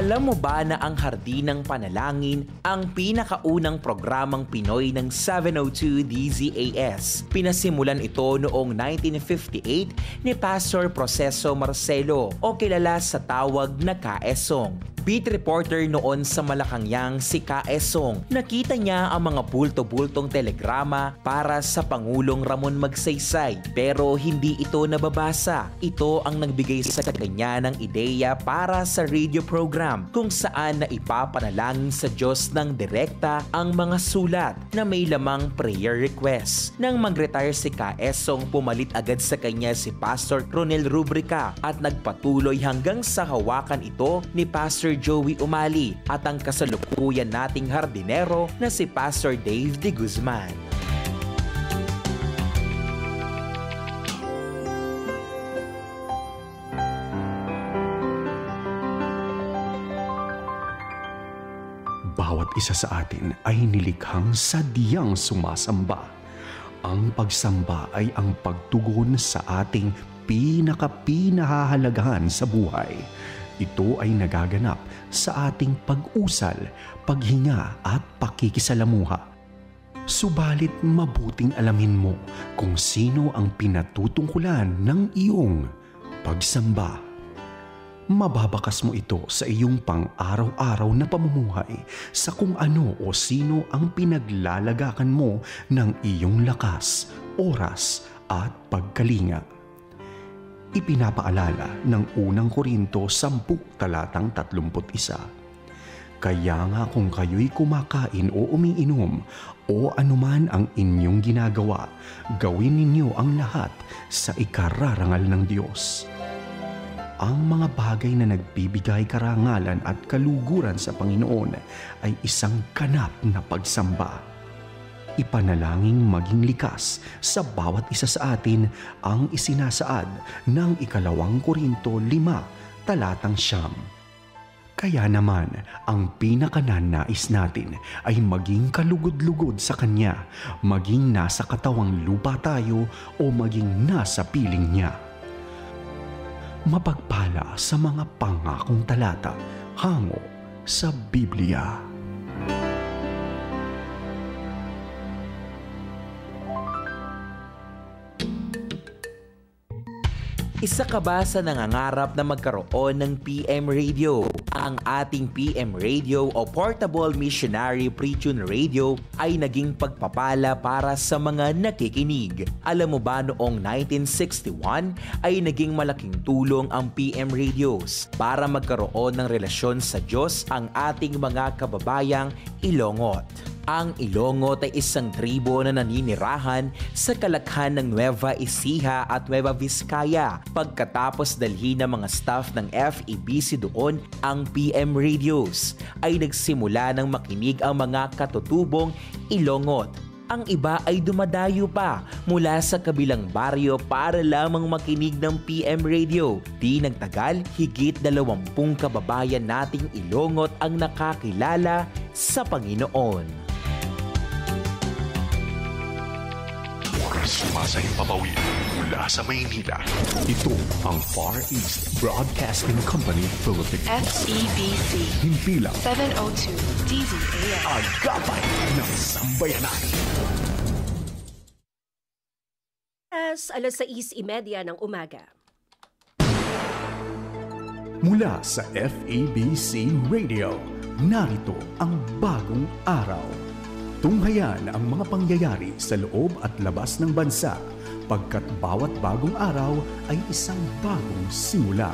Alam mo ba na ang Hardinang Panalangin ang pinakaunang programang Pinoy ng 702 DZAS? Pinasimulan ito noong 1958 ni Pastor Proceso Marcelo o kilala sa tawag na Kaesong. Beat reporter noon sa Malacanang si Kaesong. Nakita niya ang mga bulto-bultong telegrama para sa Pangulong Ramon Magsaysay pero hindi ito nababasa. Ito ang nagbigay sa kanya ng ideya para sa radio program kung saan na ipapanalangin sa Diyos ng direkta ang mga sulat na may lamang prayer request. Nang mag-retire si Kaesong, pumalit agad sa kanya si Pastor Ronel Rubrica at nagpatuloy hanggang sa hawakan ito ni Pastor Joey Umali at ang kasalukuyan nating hardinero na si Pastor Dave de Guzman. Bawat isa sa atin ay nilikhang sadyang sumasamba. Ang pagsamba ay ang pagtugon sa ating pinaka-pinahahalagahan sa buhay ito ay nagaganap sa ating pag-usal, paghinga at pakikisalamuha. Subalit mabuting alamin mo kung sino ang pinatutungkulan ng iyong pagsamba. Mababakas mo ito sa iyong pang-araw-araw na pamumuhay sa kung ano o sino ang pinaglalagakan mo ng iyong lakas, oras at pagkalinga ipinapaalala ng unang Korinto 10 talatang 31. Kaya nga kung kayo'y kumakain o umiinom o anuman ang inyong ginagawa, gawin ninyo ang lahat sa ikararangal ng Diyos. Ang mga bagay na nagbibigay karangalan at kaluguran sa Panginoon ay isang ganap na pagsamba ipanalangin maging likas sa bawat isa sa atin ang isinasaad ng ikalawang Korinto 5 talatang siyam. Kaya naman, ang pinakananais natin ay maging kalugod-lugod sa Kanya, maging nasa katawang lupa tayo o maging nasa piling niya. Mapagpala sa mga pangakong talata hango sa Biblia. Isa ka ba sa nangangarap na magkaroon ng PM Radio? Ang ating PM Radio o Portable Missionary Pre-Tune Radio ay naging pagpapala para sa mga nakikinig. Alam mo ba noong 1961 ay naging malaking tulong ang PM Radios para magkaroon ng relasyon sa Diyos ang ating mga kababayang Ilongot. Ang Ilongot ay isang tribo na naninirahan sa kalakhan ng Nueva Ecija at Nueva Vizcaya pagkatapos dalhin ng mga staff ng FEBC doon ang PM radios ay nagsimula ng makinig ang mga katutubong Ilongot ang iba ay dumadayo pa mula sa kabilang baryo para lamang makinig ng PM radio. Di nagtagal, higit dalawampung kababayan nating ilongot ang nakakilala sa Panginoon. Sumasayang papawid mula sa Maynila. Ito ang Far East Broadcasting Company Philippines. FEBC. Himpilang 702 DZAM. Agapay ng Sambayanan. As alas 6.30 ng umaga. Mula sa FEBC Radio, narito ang bagong araw Tunghayan ang mga pangyayari sa loob at labas ng bansa pagkat bawat bagong araw ay isang bagong simula.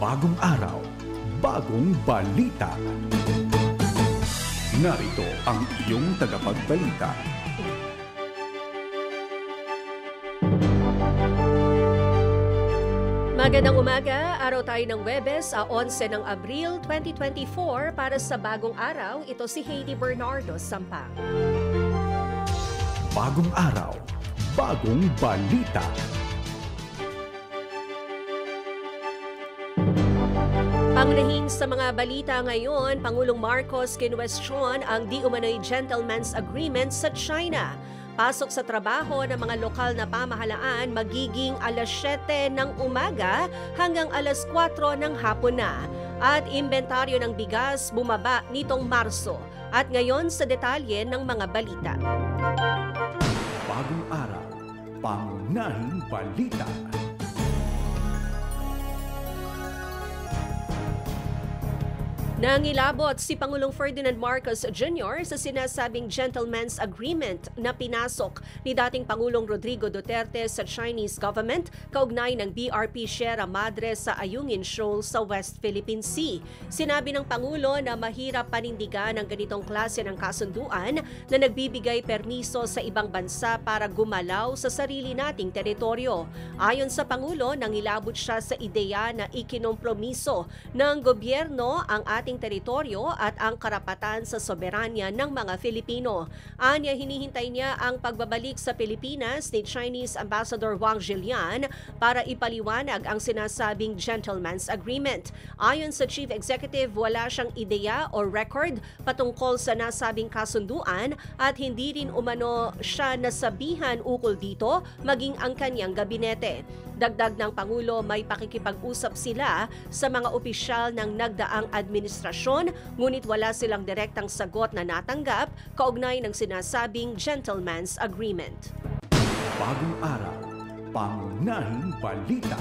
Bagong araw, bagong balita. Narito ang iyong tagapagbalita Magandang umaga, araw tayo ng Webes, 11 ng Abril 2024 para sa bagong araw. Ito si Heidi Bernardo Sampang. Bagong araw, bagong balita. Pangunahin sa mga balita ngayon, Pangulong Marcos kinwestiyon ang di umano'y gentleman's agreement sa China pasok sa trabaho ng mga lokal na pamahalaan magiging alas 7 ng umaga hanggang alas 4 ng hapon na. at inventaryo ng bigas bumaba nitong Marso. At ngayon sa detalye ng mga balita. Bagong araw, pangunahing balita. Nangilabot si Pangulong Ferdinand Marcos Jr. sa sinasabing gentleman's agreement na pinasok ni dating Pangulong Rodrigo Duterte sa Chinese government kaugnay ng BRP Sierra Madre sa Ayungin Shoal sa West Philippine Sea. Sinabi ng Pangulo na mahirap panindigan ang ganitong klase ng kasunduan na nagbibigay permiso sa ibang bansa para gumalaw sa sarili nating teritoryo. Ayon sa Pangulo, nangilabot siya sa ideya na ikinompromiso ng gobyerno ang ating ating teritoryo at ang karapatan sa soberanya ng mga Filipino. Anya hinihintay niya ang pagbabalik sa Pilipinas ni Chinese Ambassador Wang Jilian para ipaliwanag ang sinasabing gentleman's agreement. Ayon sa Chief Executive, wala siyang ideya o record patungkol sa nasabing kasunduan at hindi rin umano siya nasabihan ukol dito maging ang kanyang gabinete. Dagdag ng Pangulo, may pakikipag-usap sila sa mga opisyal ng nagdaang administrasyon ngunit wala silang direktang sagot na natanggap kaugnay ng sinasabing gentleman's agreement. Bagong araw, pangunahing balita.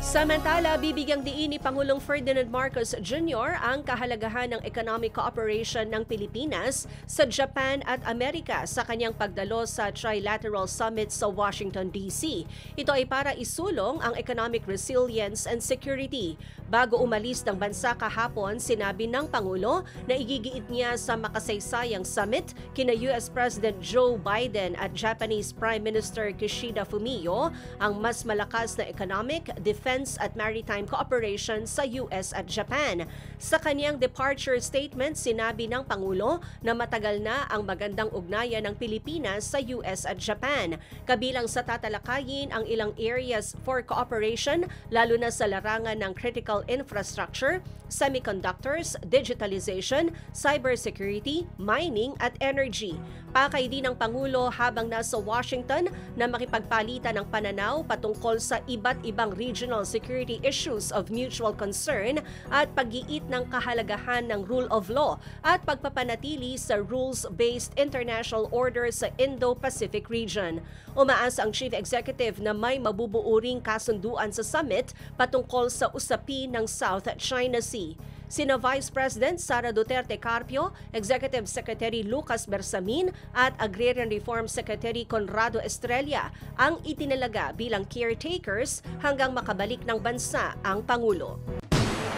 Samantala, bibigyang diin ni Pangulong Ferdinand Marcos Jr. ang kahalagahan ng economic cooperation ng Pilipinas sa Japan at Amerika sa kanyang pagdalo sa Trilateral Summit sa Washington, D.C. Ito ay para isulong ang economic resilience and security. Bago umalis ng bansa kahapon, sinabi ng Pangulo na igigiit niya sa makasaysayang summit kina U.S. President Joe Biden at Japanese Prime Minister Kishida Fumio ang mas malakas na economic, defense defense at maritime cooperation sa US at Japan. Sa kanyang departure statement, sinabi ng Pangulo na matagal na ang magandang ugnayan ng Pilipinas sa US at Japan. Kabilang sa tatalakayin ang ilang areas for cooperation, lalo na sa larangan ng critical infrastructure, semiconductors, digitalization, cybersecurity, mining at energy. Pakay din ng Pangulo habang nasa Washington na makipagpalitan ng pananaw patungkol sa iba't ibang regional security issues of mutual concern at pag-iit ng kahalagahan ng rule of law at pagpapanatili sa rules-based international order sa Indo-Pacific region. Umaas ang Chief Executive na may mabubuuring kasunduan sa summit patungkol sa usapin ng South China Sea sina Vice President Sara Duterte Carpio, Executive Secretary Lucas Bersamin at Agrarian Reform Secretary Conrado Estrella ang itinalaga bilang caretakers hanggang makabalik ng bansa ang Pangulo.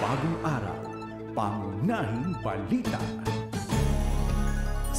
Bagong araw, pangunahing balita.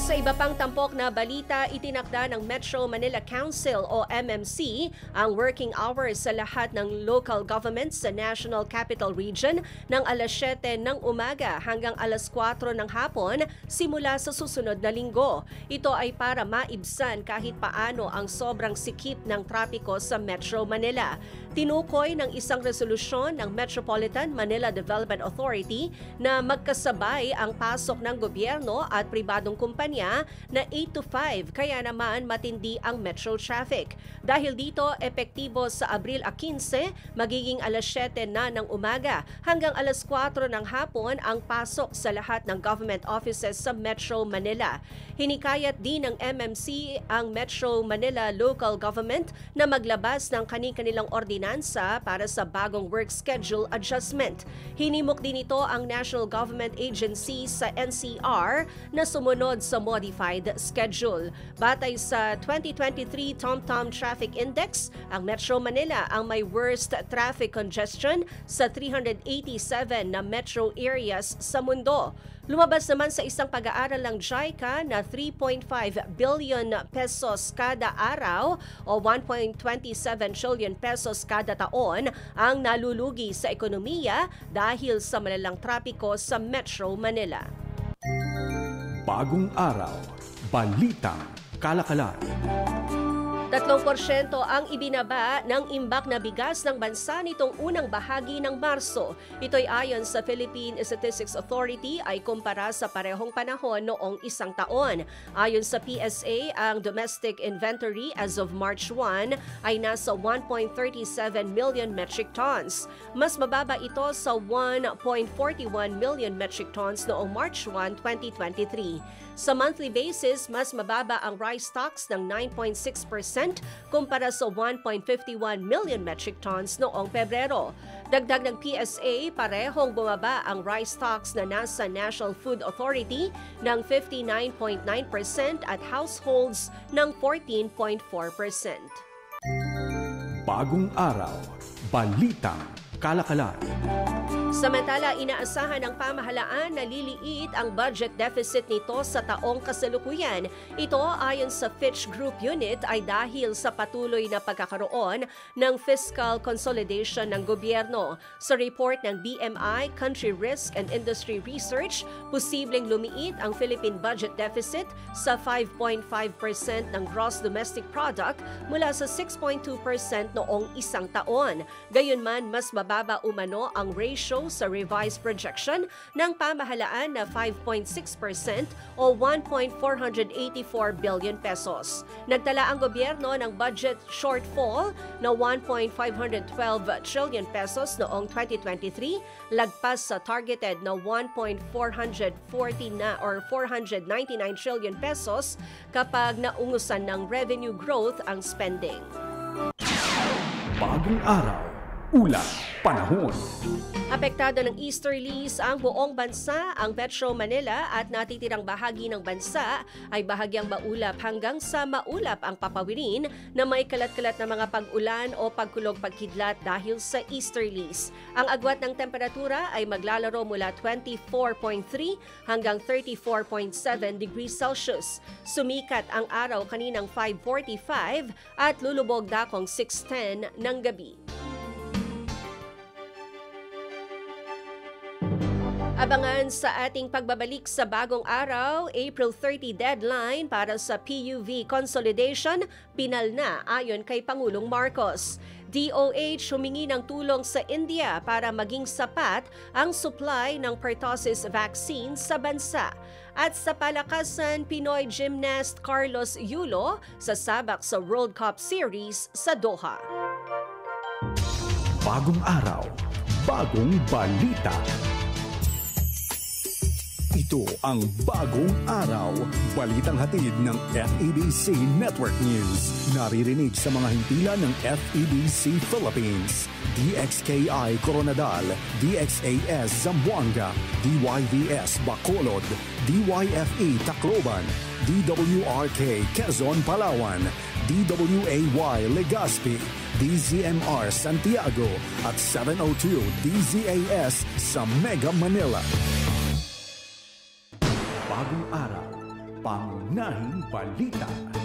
Sa iba pang tampok na balita, itinakda ng Metro Manila Council o MMC ang working hours sa lahat ng local governments sa National Capital Region ng alas 7 ng umaga hanggang alas 4 ng hapon simula sa susunod na linggo. Ito ay para maibsan kahit paano ang sobrang sikip ng trapiko sa Metro Manila. Tinukoy ng isang resolusyon ng Metropolitan Manila Development Authority na magkasabay ang pasok ng gobyerno at pribadong kumpanya na 8 to 5 kaya naman matindi ang metro traffic. Dahil dito, epektibo sa Abril 15, magiging alas 7 na ng umaga hanggang alas 4 ng hapon ang pasok sa lahat ng government offices sa Metro Manila. Hinikayat din ng MMC ang Metro Manila Local Government na maglabas ng kani-kanilang ordinansa ordinansa para sa bagong work schedule adjustment. Hinimok din ito ang National Government Agency sa NCR na sumunod sa modified schedule. Batay sa 2023 TomTom Traffic Index, ang Metro Manila ang may worst traffic congestion sa 387 na metro areas sa mundo. Lumabas naman sa isang pag-aaral ng JICA na 3.5 billion pesos kada araw o 1.27 trillion pesos kada taon ang nalulugi sa ekonomiya dahil sa malalang trapiko sa Metro Manila. Bagong araw, balitang kalakalan. 3% ang ibinaba ng imbak na bigas ng bansa nitong unang bahagi ng Marso. Ito'y ayon sa Philippine Statistics Authority ay kumpara sa parehong panahon noong isang taon. Ayon sa PSA, ang domestic inventory as of March 1 ay nasa 1.37 million metric tons. Mas mababa ito sa 1.41 million metric tons noong March 1, 2023. Sa monthly basis, mas mababa ang rice stocks ng 9.6% kumpara sa 1.51 million metric tons noong Pebrero. Dagdag ng PSA, parehong bumaba ang rice stocks na nasa National Food Authority ng 59.9% at households ng 14.4%. Bagong araw, balitang kalakalan. Samantala, inaasahan ng pamahalaan na liliit ang budget deficit nito sa taong kasalukuyan. Ito ayon sa Fitch Group Unit ay dahil sa patuloy na pagkakaroon ng fiscal consolidation ng gobyerno. Sa report ng BMI Country Risk and Industry Research, posibleng lumiit ang Philippine budget deficit sa 5.5% ng gross domestic product mula sa 6.2% noong isang taon. Gayunman, mas mababa umano ang ratio sa revised projection ng pamahalaan na 5.6% o 1.484 billion pesos. Nagtala ang gobyerno ng budget shortfall na 1.512 trillion pesos noong 2023, lagpas sa targeted na 1.440 na or 499 trillion pesos kapag naungusan ng revenue growth ang spending. Bagong araw, ulat, panahon. Apektado ng easterlies ang buong bansa, ang Metro Manila at natitirang bahagi ng bansa ay bahagyang maulap hanggang sa maulap ang papawirin na may kalat-kalat na mga pag-ulan o pagkulog pagkidlat dahil sa easterlies. Ang agwat ng temperatura ay maglalaro mula 24.3 hanggang 34.7 degrees Celsius. Sumikat ang araw kaninang 5.45 at lulubog dakong 6.10 ng gabi. Abangan sa ating pagbabalik sa bagong araw, April 30 deadline para sa PUV consolidation, pinal na ayon kay Pangulong Marcos. DOH humingi ng tulong sa India para maging sapat ang supply ng pertussis vaccine sa bansa. At sa palakasan, Pinoy gymnast Carlos Yulo sasabak sa World Cup Series sa Doha. Bagong araw, bagong balita. Ito ang Bagong Araw, balitang hatid ng FEBC Network News. Naririnig sa mga hintila ng FEBC Philippines, DXKI Coronadal, DXAS Zamboanga, DYVS Bacolod, DYFE Tacloban, DWRK Quezon Palawan, DWAY Legazpi, DZMR Santiago. At 702 DZAS sa Mega Manila. Bagong araw, pangunahing balita.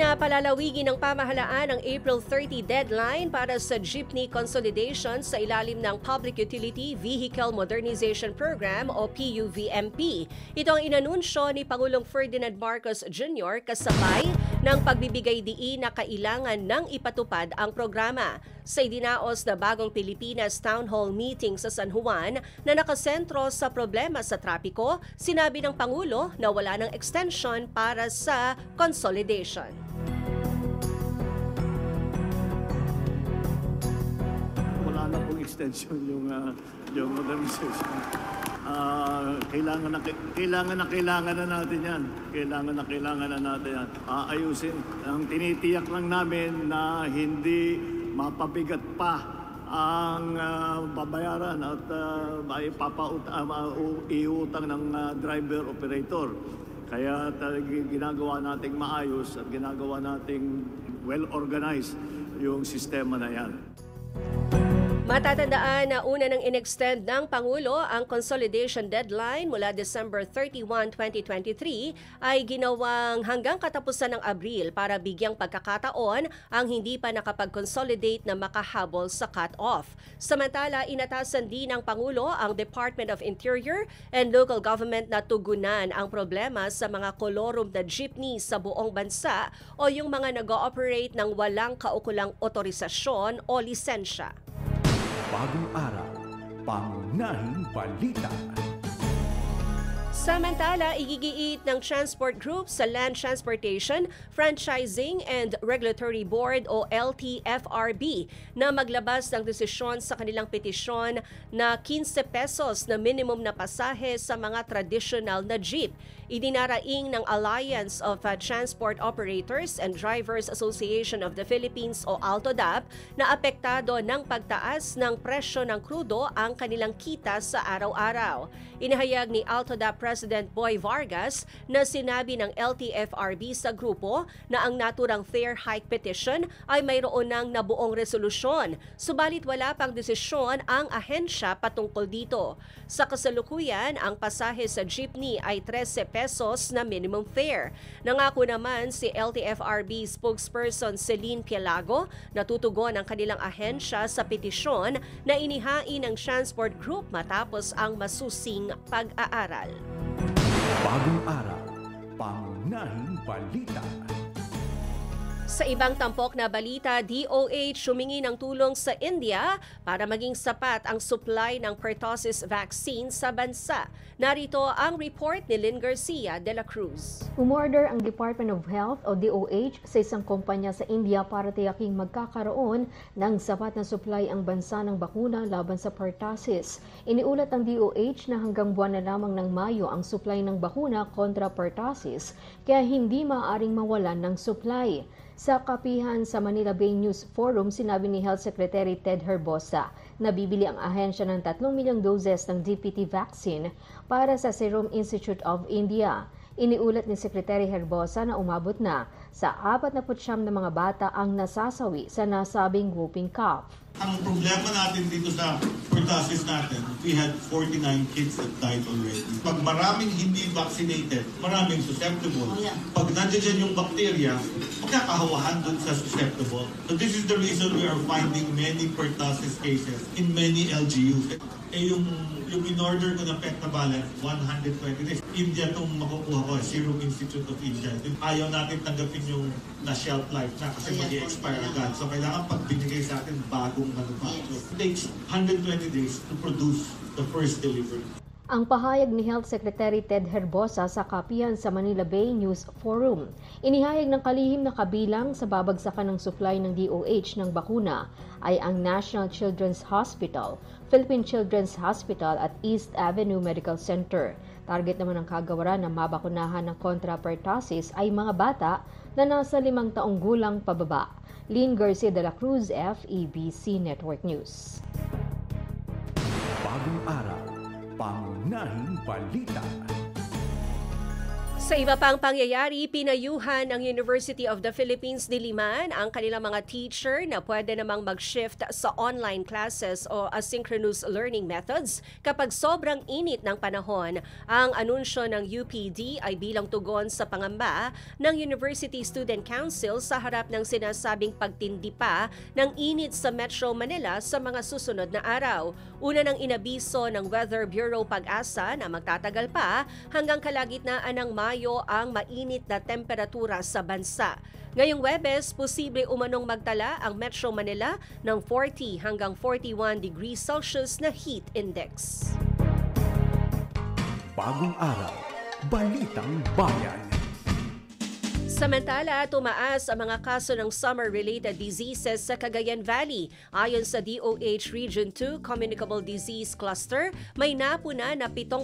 Hindi na palalawigin ng pamahalaan ang April 30 deadline para sa jeepney consolidation sa ilalim ng Public Utility Vehicle Modernization Program o PUVMP. Ito ang inanunsyo ni Pangulong Ferdinand Marcos Jr. kasabay ng pagbibigay diin na kailangan ng ipatupad ang programa. Sa idinaos na bagong Pilipinas Town Hall meeting sa San Juan na nakasentro sa problema sa trapiko, sinabi ng Pangulo na wala ng extension para sa consolidation. Extension yung uh, yung modernization. Ah, kailangan na kailangan na kailangan na natin 'yan. Kailangan na kailangan na natin 'yan. Aayusin. Ang tinitiyak lang namin na hindi mapabigat pa ang ah, babayaran at uh, ay papaut uh, iutang ng ah, driver operator. Kaya talagang ginagawa nating maayos at ginagawa nating well organized yung sistema na 'yan. Matatandaan na una nang inextend ng Pangulo ang consolidation deadline mula December 31, 2023 ay ginawang hanggang katapusan ng Abril para bigyang pagkakataon ang hindi pa nakapag-consolidate na makahabol sa cut-off. Samantala, inatasan din ng Pangulo ang Department of Interior and Local Government na tugunan ang problema sa mga kolorum na jeepney sa buong bansa o yung mga nag-ooperate ng walang kaukulang otorisasyon o lisensya. Bagong araw, pangunahing balita. Samantala, igigiit ng Transport Group sa Land Transportation, Franchising and Regulatory Board o LTFRB na maglabas ng desisyon sa kanilang petisyon na 15 pesos na minimum na pasahe sa mga traditional na jeep. Idinaraing ng Alliance of uh, Transport Operators and Drivers Association of the Philippines o ALTODAP na apektado ng pagtaas ng presyo ng krudo ang kanilang kita sa araw-araw. Inahayag ni ALTODAP President Boy Vargas na sinabi ng LTFRB sa grupo na ang naturang fair hike petition ay mayroon ng nabuong resolusyon, subalit wala pang desisyon ang ahensya patungkol dito. Sa kasalukuyan, ang pasahe sa jeepney ay 13 pesos na minimum fare. Nangako naman si LTFRB spokesperson Celine Pielago na tutugon ang kanilang ahensya sa petisyon na inihain ng Transport Group matapos ang masusing pag-aaral. Bagong araw, pangunahing balita. Sa ibang tampok na balita, DOH humingi ng tulong sa India para maging sapat ang supply ng pertussis vaccine sa bansa. Narito ang report ni Lynn Garcia de la Cruz. Umorder ang Department of Health o DOH sa isang kumpanya sa India para tiyaking magkakaroon ng sapat na supply ang bansa ng bakuna laban sa pertussis. Iniulat ng DOH na hanggang buwan na lamang ng Mayo ang supply ng bakuna kontra pertussis kaya hindi maaaring mawalan ng supply. Sa kapihan sa Manila Bay News Forum, sinabi ni Health Secretary Ted Herbosa na bibili ang ahensya ng 3 milyong doses ng DPT vaccine para sa Serum Institute of India. Iniulat ni Secretary Herbosa na umabot na sa 49 na mga bata ang nasasawi sa nasabing whooping cough. Ang problema natin dito sa pertussis natin, we had 49 kids that died already. Pag maraming hindi vaccinated, maraming susceptible. Pag nandiyan yung bacteria, magkakahawahan dun sa susceptible. So this is the reason we are finding many pertussis cases in many LGUs. Eh yung, yung in-order ko ng pentavalent, 120 days. India itong makukuha ko, Serum Institute of India. Ayaw natin tanggapin yung na shelf life na kasi mag expire agad. So kailangan pag binigay sa atin bagong manufacture. It takes 120 days to produce the first delivery. Ang pahayag ni Health Secretary Ted Herbosa sa kapihan sa Manila Bay News Forum. Inihayag ng kalihim na kabilang sa babagsakan ng supply ng DOH ng bakuna ay ang National Children's Hospital, Philippine Children's Hospital at East Avenue Medical Center. Target naman ng kagawaran na mabakunahan ng kontra pertussis ay mga bata na nasa limang taong gulang pababa. Lynn Garcia de la Cruz, FEBC Network News. Bagong araw, pangunahing balita. Sa iba pang pangyayari, pinayuhan ng University of the Philippines Diliman ang kanilang mga teacher na pwede namang mag-shift sa online classes o asynchronous learning methods kapag sobrang init ng panahon. Ang anunsyo ng UPD ay bilang tugon sa pangamba ng University Student Council sa harap ng sinasabing pagtindi pa ng init sa Metro Manila sa mga susunod na araw. Una ng inabiso ng Weather Bureau Pag-asa na magtatagal pa hanggang kalagitnaan ng Mayo ang mainit na temperatura sa bansa. Ngayong Webes, posible umanong magtala ang Metro Manila ng 40 hanggang 41 degrees Celsius na heat index. Bagong araw, balitang bayan. Samantala, tumaas ang mga kaso ng summer-related diseases sa Cagayan Valley. Ayon sa DOH Region 2 Communicable Disease Cluster, may napuna na 7%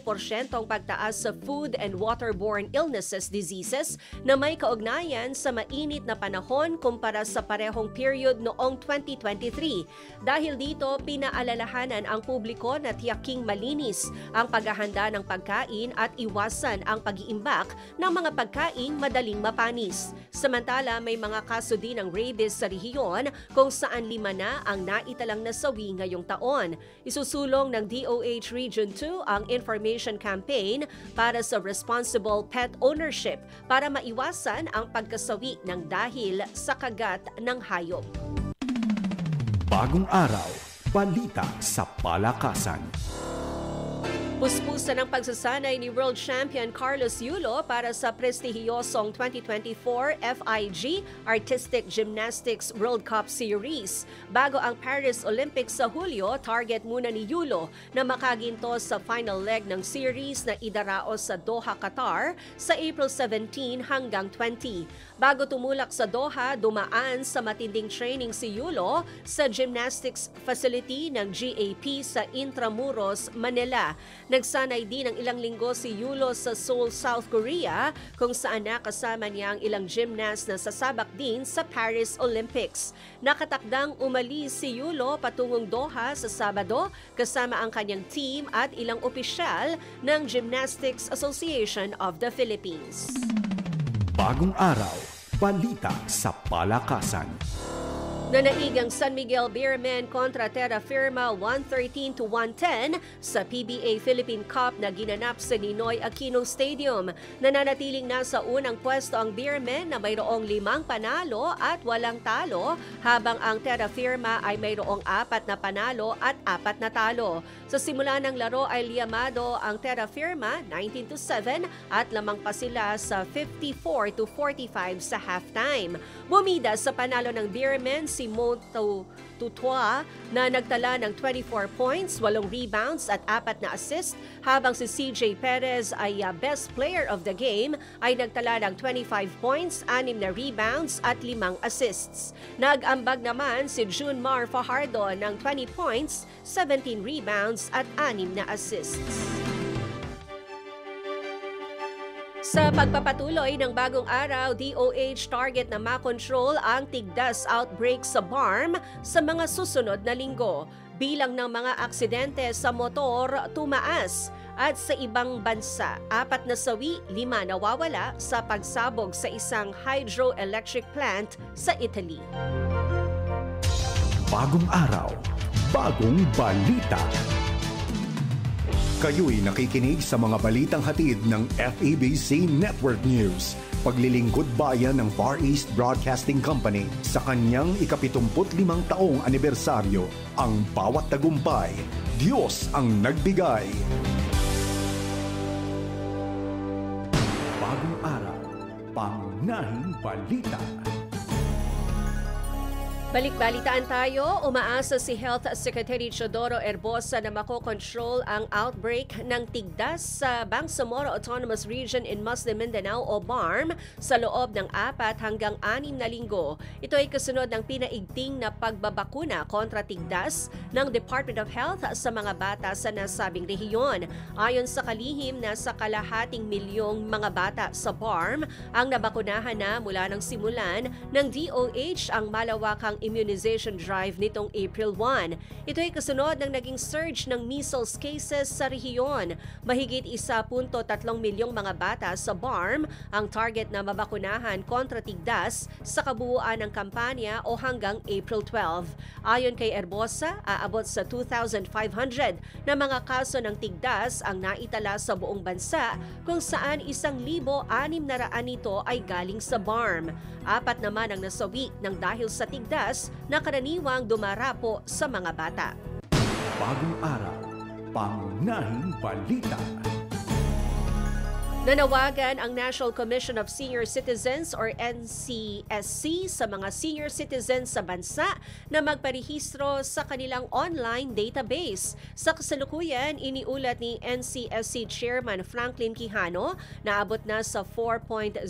ang pagtaas sa food and waterborne illnesses diseases na may kaugnayan sa mainit na panahon kumpara sa parehong period noong 2023. Dahil dito, pinaalalahanan ang publiko na tiyaking malinis ang paghahanda ng pagkain at iwasan ang pag-iimbak ng mga pagkain madaling mapanis. Philippines. Samantala, may mga kaso din ng rabies sa rehiyon kung saan lima na ang naitalang nasawi ngayong taon. Isusulong ng DOH Region 2 ang information campaign para sa responsible pet ownership para maiwasan ang pagkasawi ng dahil sa kagat ng hayop. Bagong araw, balita sa palakasan. Puspusan ang pagsasanay ni World Champion Carlos Yulo para sa prestihiyosong 2024 FIG Artistic Gymnastics World Cup Series. Bago ang Paris Olympics sa Hulyo, target muna ni Yulo na makaginto sa final leg ng series na idaraos sa Doha, Qatar sa April 17 hanggang 20. Bago tumulak sa Doha, dumaan sa matinding training si Yulo sa gymnastics facility ng GAP sa Intramuros, Manila. Nagsanay din ng ilang linggo si Yulo sa Seoul, South Korea kung saan nakasama niya ang ilang gymnast na sasabak din sa Paris Olympics. Nakatakdang umalis si Yulo patungong Doha sa Sabado kasama ang kanyang team at ilang opisyal ng Gymnastics Association of the Philippines. Bagong araw, balita sa palakasan. Nanaigang San Miguel Beermen kontra Terra Firma 113 to 110 sa PBA Philippine Cup na ginanap sa Ninoy Aquino Stadium. Nananatiling nasa unang pwesto ang Beermen na mayroong limang panalo at walang talo habang ang Terra Firma ay mayroong apat na panalo at apat na talo. Sa simula ng laro ay liyamado ang Terra Firma 19 to 7 at lamang pa sila sa 54 to 45 sa halftime. Bumida sa panalo ng Beermen si Moto Tutua na nagtala ng 24 points, 8 rebounds at 4 na assist habang si CJ Perez ay uh, best player of the game ay nagtala ng 25 points, 6 na rebounds at 5 assists. Nag-ambag naman si June Mar Fajardo ng 20 points, 17 rebounds at 6 na assists. Sa pagpapatuloy ng bagong araw, DOH target na makontrol ang tigdas outbreak sa BARM sa mga susunod na linggo. Bilang ng mga aksidente sa motor tumaas at sa ibang bansa, apat na sawi, lima nawawala sa pagsabog sa isang hydroelectric plant sa Italy. Bagong araw, bagong balita. Kayo'y nakikinig sa mga balitang hatid ng FEBC Network News. Paglilingkod bayan ng Far East Broadcasting Company sa kanyang ikapitumput limang taong anibersaryo. Ang bawat tagumpay, Diyos ang nagbigay. Bagong araw, pangunahing balita. Balik-balitaan tayo, umaasa si Health Secretary Chodoro Erbosa na makokontrol ang outbreak ng tigdas sa Bangsamoro Autonomous Region in Muslim Mindanao o BARM sa loob ng apat hanggang anim na linggo. Ito ay kasunod ng pinaigting na pagbabakuna kontra tigdas ng Department of Health sa mga bata sa nasabing rehiyon. Ayon sa kalihim, nasa kalahating milyong mga bata sa BARM ang nabakunahan na mula ng simulan ng DOH ang malawakang immunization drive nitong April 1. Ito ay kasunod ng naging surge ng measles cases sa rehiyon. Mahigit 1.3 milyong mga bata sa BARM ang target na mabakunahan kontra tigdas sa kabuuan ng kampanya o hanggang April 12. Ayon kay Erbosa, aabot sa 2,500 na mga kaso ng tigdas ang naitala sa buong bansa kung saan 1,600 nito ay galing sa BARM. Apat naman ang nasawi ng dahil sa tigdas na karaniwang dumarapo sa mga bata. Bagong araw, pangunahing balita. Nanawagan ang National Commission of Senior Citizens or NCSC sa mga senior citizens sa bansa na magparehistro sa kanilang online database. Sa kasalukuyan, iniulat ni NCSC Chairman Franklin Quijano na abot na sa 4.08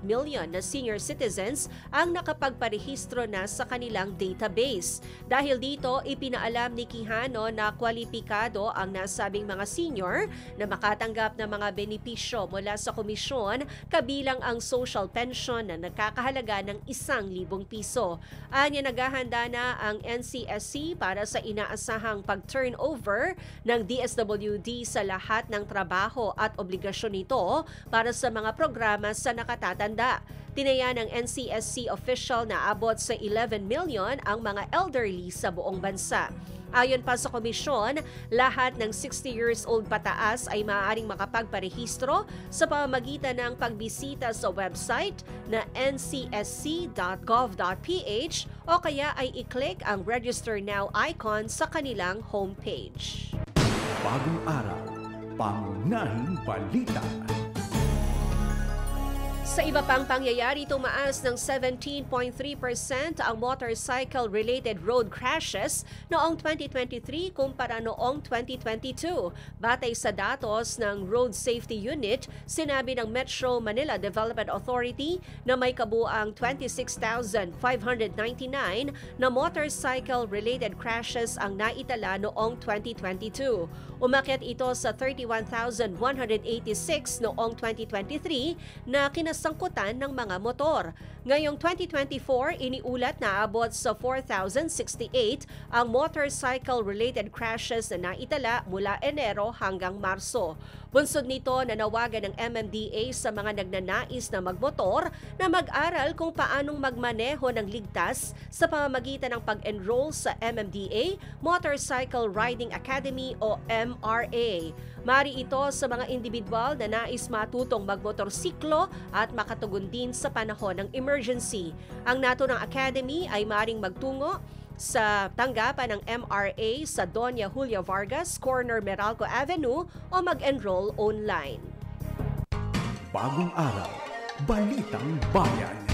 million na senior citizens ang nakapagparehistro na sa kanilang database. Dahil dito, ipinaalam ni Quijano na kwalipikado ang nasabing mga senior na makatanggap ng mga benepisyo benepisyo mula sa komisyon kabilang ang social pension na nagkakahalaga ng isang libong piso. Anya naghahanda na ang NCSC para sa inaasahang pag-turnover ng DSWD sa lahat ng trabaho at obligasyon nito para sa mga programa sa nakatatanda. Tinaya ng NCSC official na abot sa 11 million ang mga elderly sa buong bansa. Ayon pa sa komisyon, lahat ng 60 years old pataas ay maaaring makapagparehistro sa pamamagitan ng pagbisita sa website na ncsc.gov.ph o kaya ay i-click ang Register Now icon sa kanilang homepage. Bagong araw, pangunahing balita. Sa iba pang pangyayari, tumaas ng 17.3% ang motorcycle-related road crashes noong 2023 kumpara noong 2022. Batay sa datos ng Road Safety Unit, sinabi ng Metro Manila Development Authority na may kabuang 26,599 na motorcycle-related crashes ang naitala noong 2022. Umakyat ito sa 31,186 noong 2023 na kinasangkutan ng mga motor. Ngayong 2024, iniulat na abot sa 4,068 ang motorcycle-related crashes na naitala mula Enero hanggang Marso. Bunsod nito, nanawagan ng MMDA sa mga nagnanais na magmotor na mag-aral kung paanong magmaneho ng ligtas sa pamamagitan ng pag-enroll sa MMDA Motorcycle Riding Academy o MRA. Mari ito sa mga individual na nais matutong magmotorsiklo at makatugon din sa panahon ng emergency. Ang naturang academy ay maring magtungo sa tanggapan ng MRA sa Doña Julia Vargas, corner Meralco Avenue o mag-enroll online. Bagong araw, balitang bayan.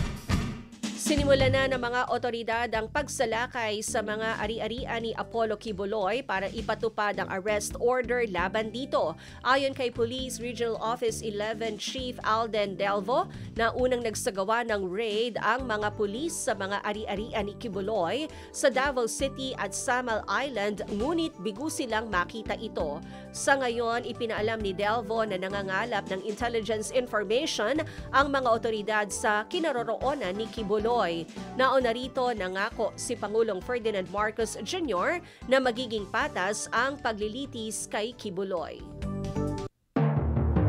Sinimula na ng mga otoridad ang pagsalakay sa mga ari-arian ni Apollo Kibuloy para ipatupad ang arrest order laban dito. Ayon kay Police Regional Office 11 Chief Alden Delvo na unang nagsagawa ng raid ang mga pulis sa mga ari-arian ni Kibuloy sa Davao City at Samal Island ngunit bigo silang makita ito. Sa ngayon, ipinaalam ni Delvo na nangangalap ng intelligence information ang mga otoridad sa kinaroroonan ni Kibuloy Pinoy. Nauna rito nangako si Pangulong Ferdinand Marcos Jr. na magiging patas ang paglilitis kay Kibuloy.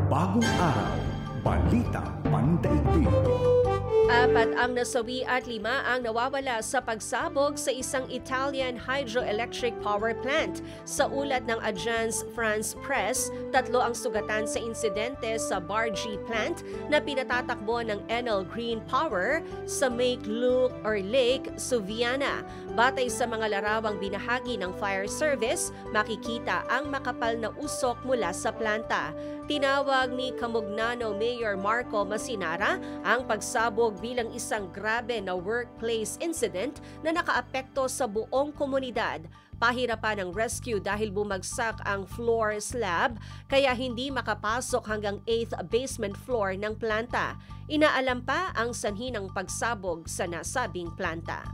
Bagong araw, balita pandaigdig. Apat ang nasawi at lima ang nawawala sa pagsabog sa isang Italian hydroelectric power plant. Sa ulat ng Agence France Press, tatlo ang sugatan sa insidente sa Bargy plant na pinatatakbo ng Enel Green Power sa Lake Luke or Lake Suviana. Batay sa mga larawang binahagi ng fire service, makikita ang makapal na usok mula sa planta. Tinawag ni Kamugnano Mayor Marco Masinara ang pagsabog bilang isang grabe na workplace incident na nakaapekto sa buong komunidad. Pahirapan ng rescue dahil bumagsak ang floor slab kaya hindi makapasok hanggang 8th basement floor ng planta. Inaalam pa ang sanhi ng pagsabog sa nasabing planta.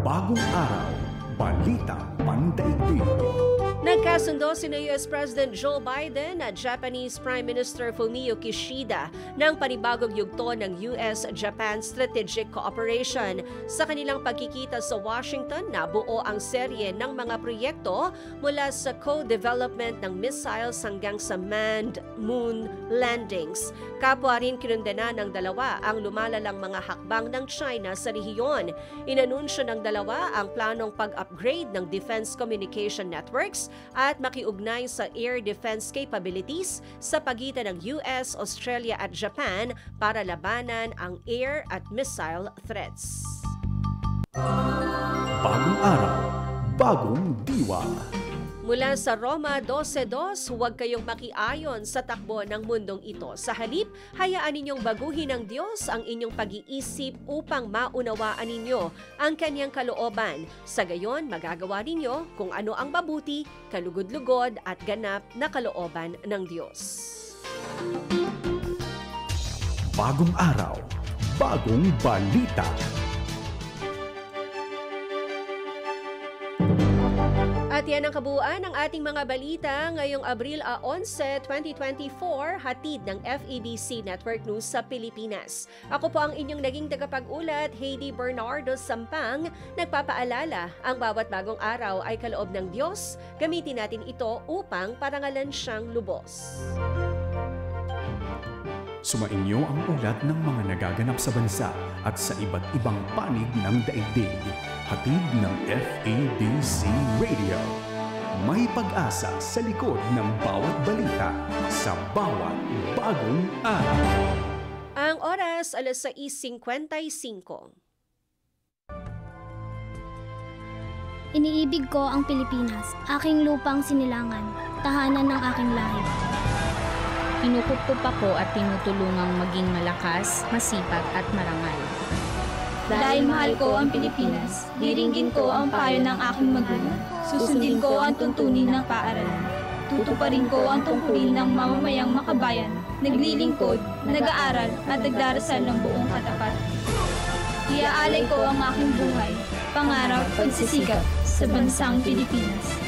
Bagong araw, balita pandaigdig. Nagkasundo si US President Joe Biden at Japanese Prime Minister Fumio Kishida ng panibagong yugto ng US-Japan Strategic Cooperation. Sa kanilang pagkikita sa Washington, nabuo ang serye ng mga proyekto mula sa co-development ng missiles hanggang sa manned moon landings. Kapwa rin kinundena ng dalawa ang lumalalang mga hakbang ng China sa rehiyon. Inanunsyo ng dalawa ang planong pag-upgrade ng defense communication networks at makiugnay sa air defense capabilities sa pagitan ng US, Australia at Japan para labanan ang air at missile threats. Bagong araw, bagong diwa. Mula sa Roma 12.2, huwag kayong makiayon sa takbo ng mundong ito. Sa halip, hayaan ninyong baguhin ng Diyos ang inyong pag-iisip upang maunawaan ninyo ang kanyang kalooban. Sa gayon, magagawa ninyo kung ano ang mabuti, kalugod-lugod at ganap na kalooban ng Diyos. Bagong araw, bagong balita. At yan ang kabuuan ng ating mga balita ngayong Abril 11, 2024, hatid ng FEBC Network News sa Pilipinas. Ako po ang inyong naging tagapag-ulat, Heidi Bernardo Sampang, nagpapaalala ang bawat bagong araw ay kaloob ng Diyos. Gamitin natin ito upang parangalan siyang lubos. Sumainyo ang ulat ng mga nagaganap sa bansa at sa iba't ibang panig ng daigdig. Hatid ng FABC Radio. May pag-asa sa likod ng bawat balita sa bawat bagong araw. Ang oras, alas 6.55. Iniibig ko ang Pilipinas, aking lupang sinilangan, tahanan ng aking lahi. Pinupupop ako at tinutulungang maging malakas, masipag at marangal. Dahil mahal ko ang Pilipinas, diringgin ko ang payo ng aking magulang. Susundin ko ang tuntunin ng paaralan. Tutuparin ko ang tungkulin ng mamamayang makabayan, naglilingkod, nag-aaral at nagdarasal ng buong katapat. Iaalay ko ang aking buhay, pangarap, pagsisikap sa bansang Pilipinas.